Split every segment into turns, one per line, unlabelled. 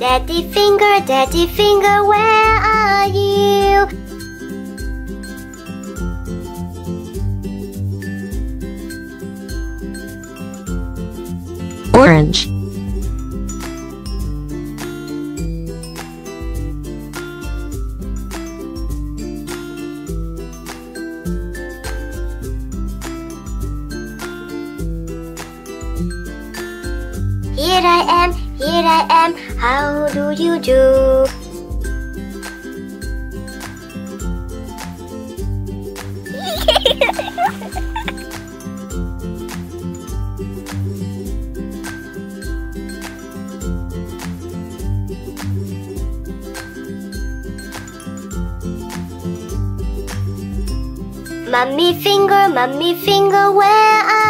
Daddy finger, daddy finger, where are you?
Orange.
Here I am, here I am, how do you do? Mummy finger, mummy finger, where are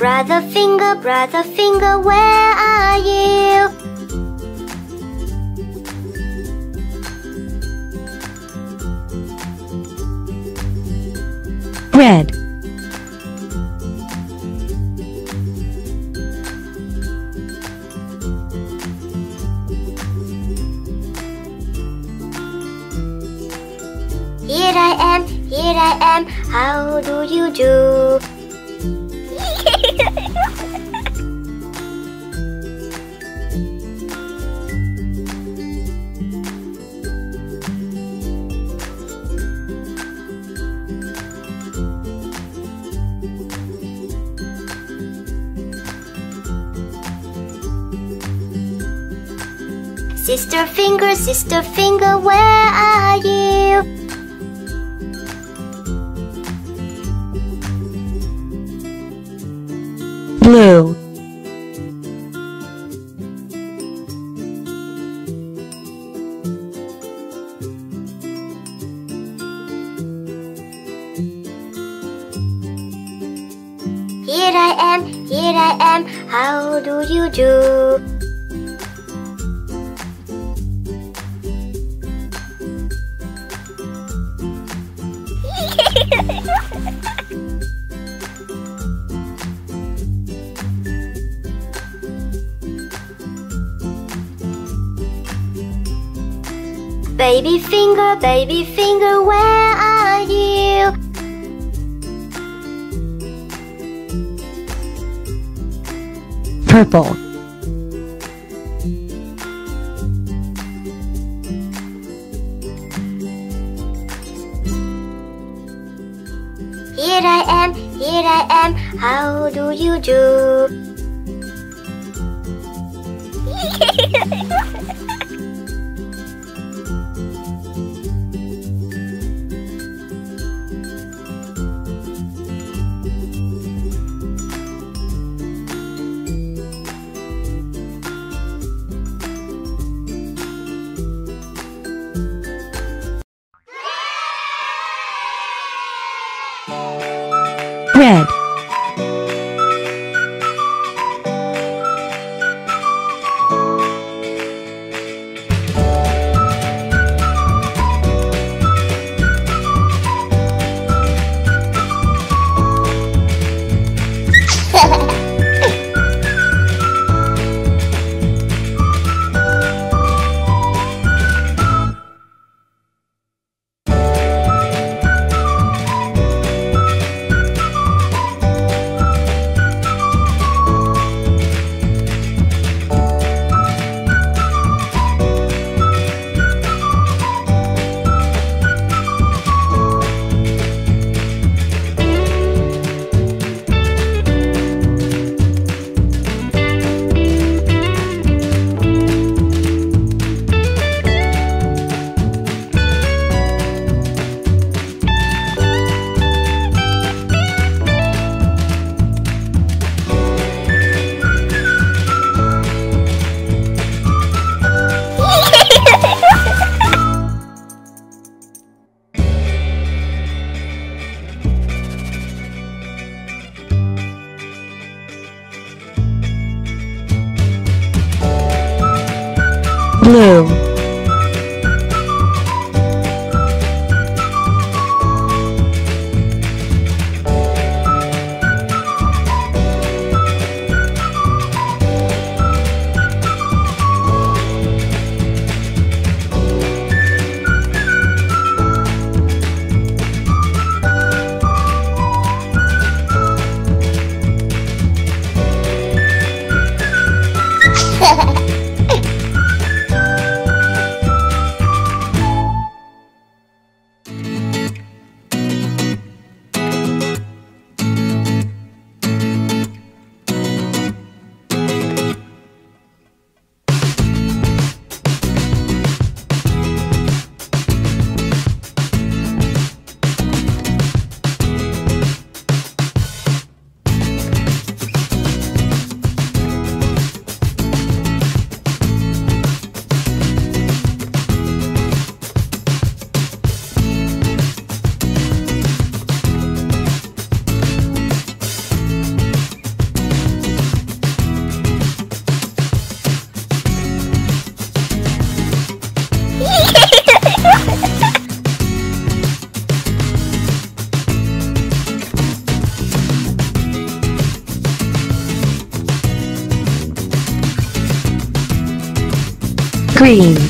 Brother finger, brother finger, where are you?
Red.
Sister finger, sister finger, where are you?
Blue.
Here I am, here I am, how do you do? Baby finger, baby finger, where are you?
Purple.
Here I am, here I am, how do you do?
green,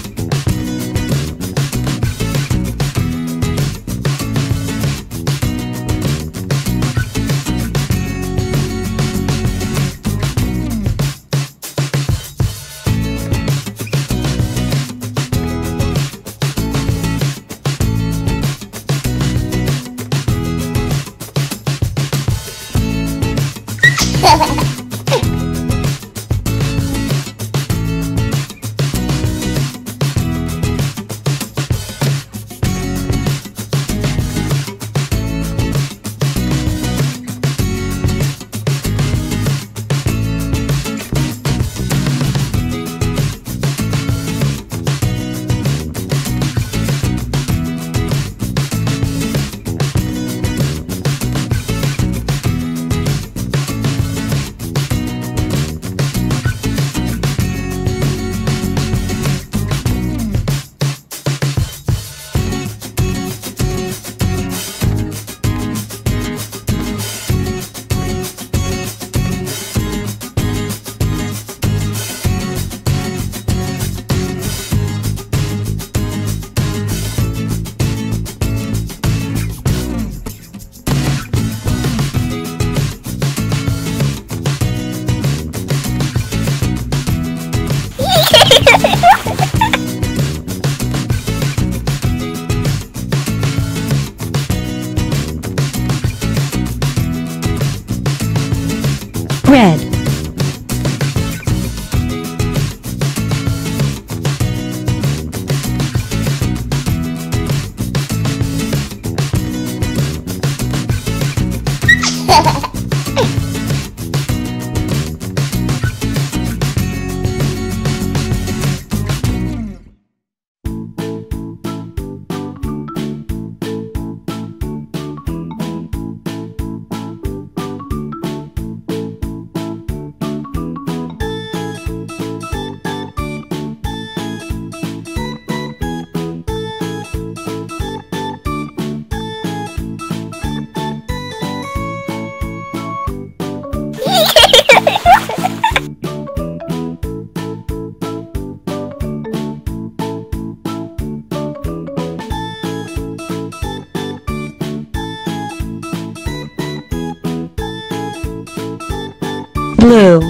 blue,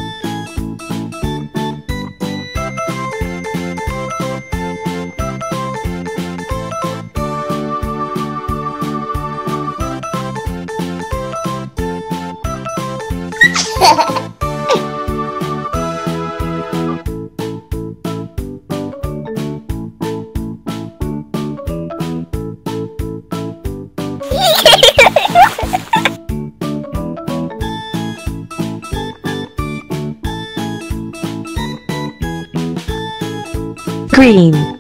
green,